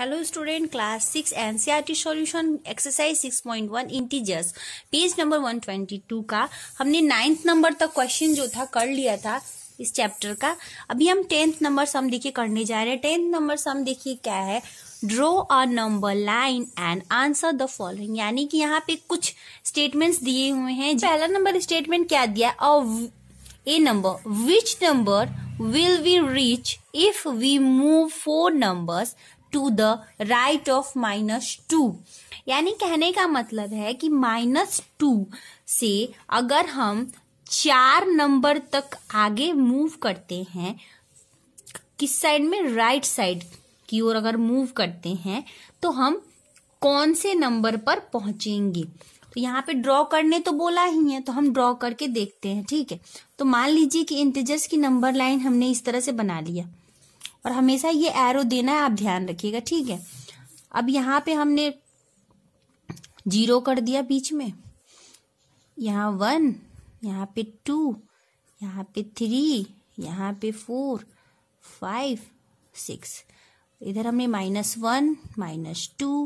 Hello student class six NCERT solution exercise six point one integers page number one twenty two का, हमने ninth number तक question जो था, कर लिया था इस चैप्टर का। अभी हम टेंथ नंबर सम देखिए करने जा रहे हैं। टेंथ नंबर सम देखिए क्या है? Draw a number line and answer the following यानी कि यहाँ पे कुछ स्टेटमेंट्स दिए हुए हैं। पहला नंबर स्टेटमेंट क्या दिया? A number which number will we reach if we move four numbers to the right of minus two यानी कहने का मतलब है कि माइनस टू से अगर हम चार नंबर तक आगे मूव करते हैं, किस साइड में? राइट right साइड की ओर अगर मूव करते हैं तो हम कौन से नंबर पर पहुँचेंगे? तो यहाँ पे ड्रॉ करने तो बोला ही है तो हम ड्रॉ करके देखते हैं, ठीक है? तो मान लीजिए कि इंटीजर्स की नंबर लाइन हमने इस तरह से बना लिया। और हमेशा ये एरो देना है, आप ध्यान रखिएगा, ठीक है? अब यहाँ पे हमने ज़ीरो कर दिया बीच में। यहाँ वन यहाँ पे टू यहाँ पे थ्री यहाँ पे फोर फाइव सिक्स इधर हमने minus one minus two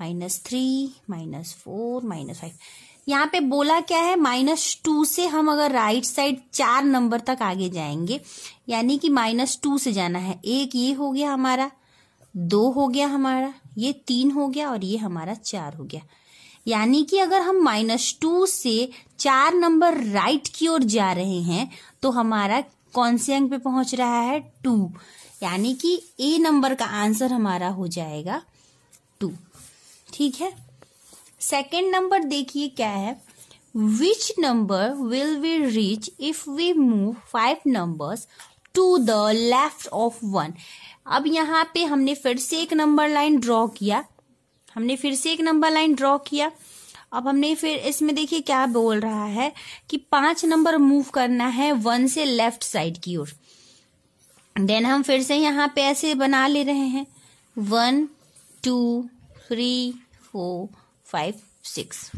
minus three minus four minus five यहाँ पे बोला क्या है, माइनस टू से हम अगर राइट साइड चार नंबर तक आगे जाएँगे, यानी कि माइनस टू से जाना है। एक ये हो गया हमारा, दो हो गया हमारा, ये तीन हो गया और ये हमारा चार हो गया। यानी कि अगर हम माइनस टू से चार नंबर राइट की ओर जा रहे हैं तो हमारा कौन से अंक पे पहुँच रहा है? टू। यानी कि ए नंबर का आंसर हमारा हो जाएगा टू। ठीक है? सेकेंड नंबर देखिए क्या है? Which number will we reach if we move five numbers to the left of one अब यहाँ पे हमने फिर से एक नंबर लाइन ड्रॉ किया। हमने फिर से एक नंबर लाइन ड्रॉ किया। अब हमने फिर इसमें देखिए क्या बोल रहा है कि पाँच नंबर मूव करना है वन से लेफ़्ट साइड की ओर। देन हम फिर से यहाँ पे ऐसे बना ले रहे हैं। One two three four five six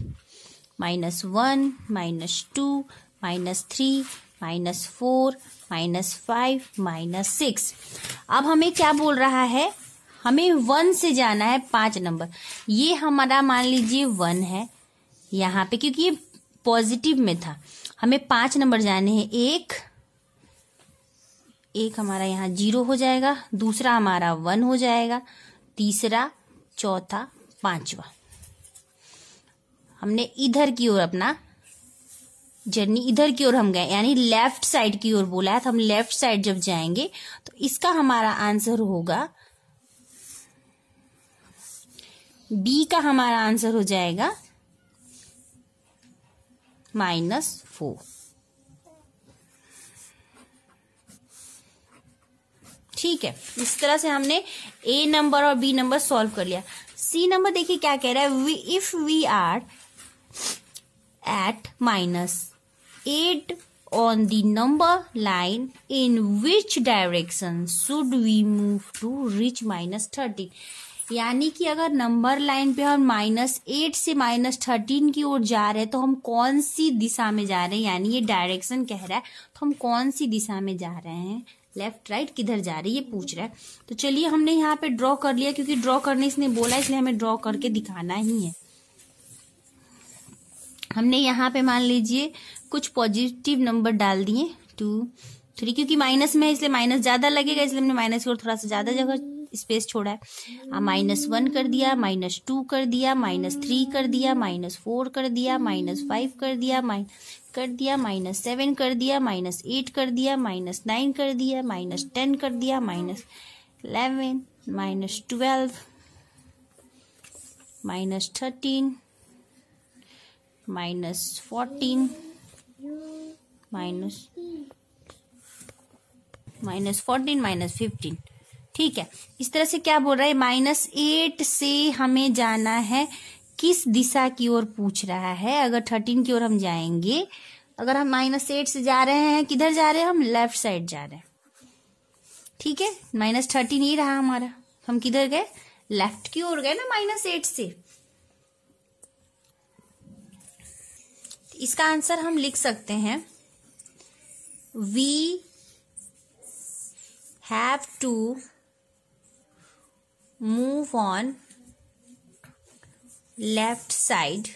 minus one minus two minus three minus four minus five minus six अब हमें क्या बोल रहा है? हमें वन से जाना है, पाँच नंबर ये हमारा मान लीजिए वन है, यहाँ पे, क्योंकि ये पॉजिटिव में था। हमें पाँच नंबर जाने हैं, एक एक हमारा यहाँ ज़ीरो हो जाएगा, दूसरा हमारा वन हो जाएगा, तीसरा, चौथा, पांचवा। हमने इधर की ओर अपना जर्नी इधर की ओर हम गए, यानी लेफ़्ट साइड की ओर बोला है तो हम लेफ़्ट साइड जब जाएँगे तो इसका हमारा आंसर होगा बी का हमारा आंसर हो जाएगा माइनस फोर। ठीक है, इस तरह से हमने ए नंबर और बी नंबर सॉल्व कर लिया। सी नंबर देखिए क्या कह रहा है if we are at minus 8 on the number line, in which direction should we move to reach minus 13 यानी कि अगर नंबर लाइन पे हम माइनस एट से माइनस थर्टीन की ओर जा रहे हैं तो हम कौन सी दिशा में जा रहे हैं? यानी ये डायरेक्शन कह रहा है तो हम कौन सी दिशा में जा रहे हैं? लेफ़्ट राइट किधर जा रही है? ये पूछ रहा है। तो चलिए हमने यहाँ पे ड्रॉ कर लिया, क्योंकि ड्रॉ करने इसने बोला, इसलिए हमें ड्रॉ करके दिखाना ही है। हमने यहाँ पे मान लीजिए कुछ पॉजिटिव नंबर डाल दिए टू थ्री क्योंकि माइनस में है इसलिए माइनस ज़्यादा लगेगा इसलिए हमने माइनस की थोड़ा सा ज़्यादा जगह स्पेस छोड़ा है माइनस वन कर दिया माइनस टू कर दिया माइनस थ्री कर दिया माइनस फोर कर दिया माइनस फाइव कर दिया माइनस कर दिया माइनस सेवन कर दिया माइनस एट कर दिया माइनस नाइन कर दिया माइनस टेन कर दिया minus eleven minus twelve minus thirteen minus fourteen minus minus fourteen minus fifteen ठीक है। इस तरह से क्या बोल रहा है? माइनस एट से हमें जाना है। किस दिशा की ओर पूछ रहा है? अगर थर्टीन की ओर हम जाएँगे, अगर हम माइनस एट से जा रहे हैं, किधर जा रहे हैं? हम लेफ़्ट साइड जा रहे हैं। ठीक है? माइनस थर्टीन ही रहा हमारा। हम किधर गए? लेफ़्ट की ओर गए ना माइनस एट से। इसका आंसर हम लिख सकते हैं। We have to move on left side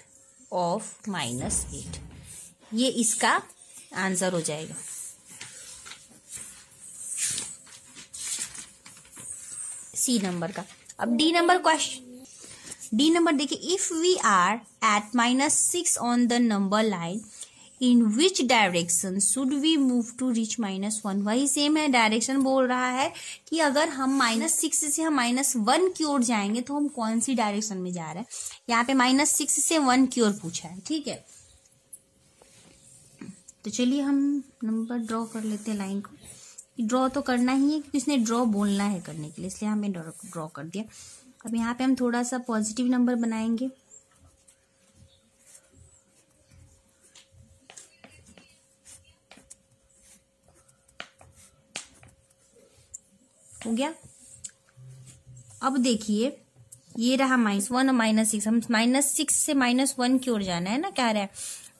of minus eight ये इसका आंसर हो जाएगा। सी नंबर का। अब D number question D number देखिए if we are at minus six on the number line in which direction should we move to reach minus one वही same है direction बोल रहा है कि अगर हम माइनस सिक्स से हम माइनस वन की ओर जाएँगे तो हम कौन सी डायरेक्शन में जा रहे हैं? यहाँ पे माइनस सिक्स से वन की ओर पूछा है, ठीक है? तो चलिए हम नंबर ड्रॉ कर लेते हैं लाइन को। ड्रॉ तो करना ही है क्योंकि इसने ड्रॉ बोलना है करने के लिए, इसलिए हमें ड्रॉ कर दिया। अब यहाँ पे हम थोड़ा सा पॉजिटिव नंबर बनाएँगे। हो गया? अब देखिए, ये रहा माइनस वन और माइनस सिक्स हम माइनस सिक्स से माइनस वन की ओर जाना है ना, क्या रहा है?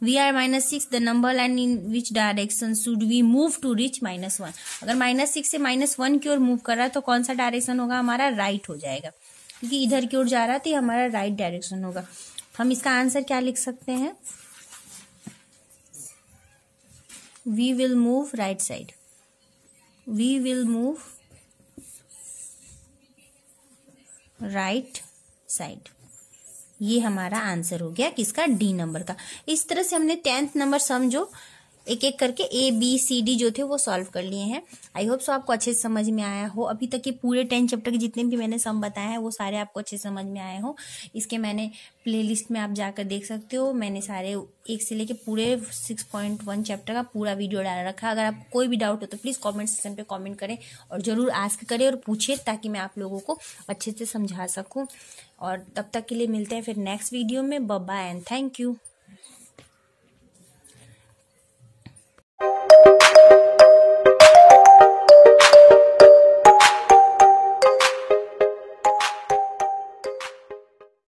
We are minus six the number line in which direction should we move to reach minus one अगर माइनस सिक्स से माइनस वन की ओर मूव कर रहा है तो कौन सा डायरेक्शन होगा? हमारा राइट right हो जाएगा। क्योंकि इधर की ओर जा रहा है तो हमारा राइट डायरेक्शन होगा। हम इसका आंसर क्या लिख सकते हैं? We will move right side we will move right side ये हमारा आंसर हो गया किसका? डी नंबर का। इस तरह से हमने टेंथ नंबर समझो। एक एक करके ए बी सी डी जो थे वो सॉल्व कर लिए हैं। आई होप सो आपको अच्छे से समझ में आया हो। अभी तक के पूरे टेन चैप्टर के जितने भी मैंने सम बताए हैं, वो सारे आपको अच्छे समझ में आए हो। इसके मैंने प्लेलिस्ट में आप जाकर देख सकते हो। मैंने सारे एक से लेके पूरे सिक्स पॉइंट वन चैप्टर का पूरा वीडियो डाल रखा अगर आप कोई भी डाउट हो तो प्लीज़ कॉमेंट सेक्शन पे कॉमेंट करें और ज़रूर आस्क करें और पूछे ताकि मैं आप लोगों को अच्छे से समझा सकूँ। और तब तक के लिए मिलते हैं फिर नेक्स्ट वीडियो में। बब्बा एंड थैंक यू